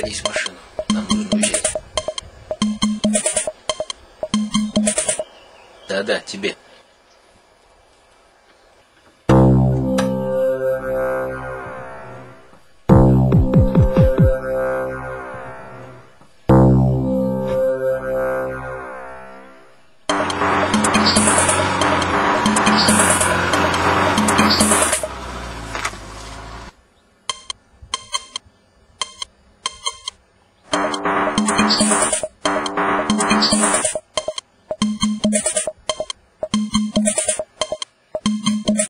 Садись в машину. Нам нужно уезжать. Да-да, тебе. Thank you. Thank